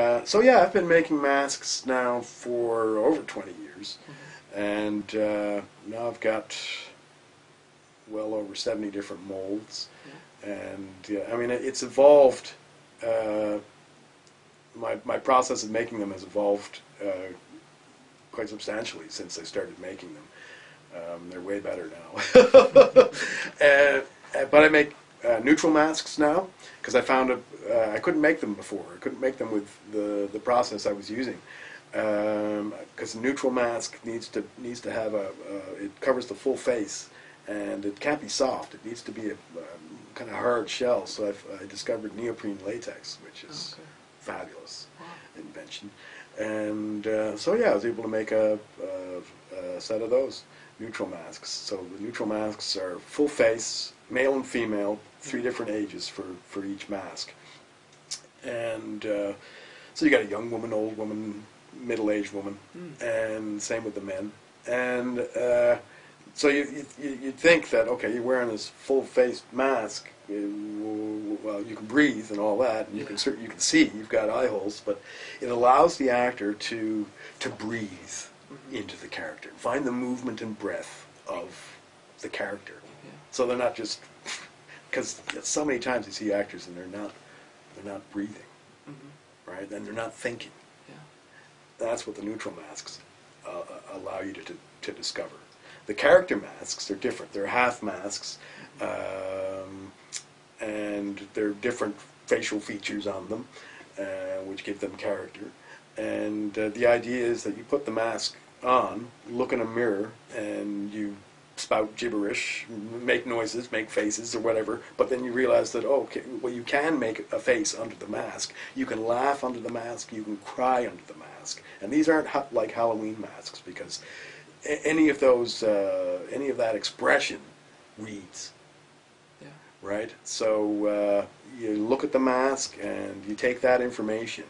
Uh, so yeah, I've been making masks now for over 20 years, and uh, now I've got well over 70 different molds, and yeah, I mean it, it's evolved. Uh, my my process of making them has evolved uh, quite substantially since I started making them. Um, they're way better now. uh, but I make neutral masks now because I found a, uh, I couldn't make them before. I couldn't make them with the, the process I was using because the neutral mask needs to needs to have a uh, it covers the full face and it can't be soft. It needs to be a um, kind of hard shell. So I've, I discovered neoprene latex, which is Okay. fabulous invention. And uh, so yeah, I was able to make a, a, a set of those neutral masks. So the neutral masks are full face, male and female, three different ages for, for each mask. And uh, so you got a young woman, old woman, middle-aged woman, and same with the men. And uh, so you, you you'd think that okay, you're wearing this full-face mask. uh, Well, you can breathe and all that, and you can cer- you can see. You've got eye holes, but it allows the actor to to breathe into the character, find the movement and breath of the character. Yeah. So they're not just because so many times you see actors and they're not they're not breathing, Mhm. right? And they're not thinking. Yeah. That's what the neutral masks uh, uh, allow you to, to, to discover. The character masks are different. They're half masks, um, and there are different facial features on them, uh, which give them character. And uh, the idea is that you put the mask on, look in a mirror, and you spout gibberish, make noises, make faces, or whatever. But then you realize that oh, okay, well, you can make a face under the mask. You can laugh under the mask. You can cry under the mask. And these aren't ha- like Halloween masks because a- any of those, uh, any of that expression reads Yeah. right? So uh, you look at the mask and you take that information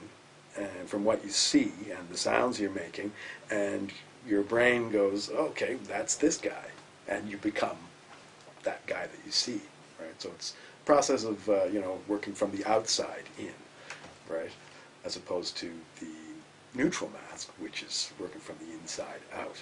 and from what you see and the sounds you're making, and your brain goes, okay, that's this guy, and you become that guy that you see, right? So it's a process of uh, you know working from the outside in, right, as opposed to the neutral mask, which is working from the inside out.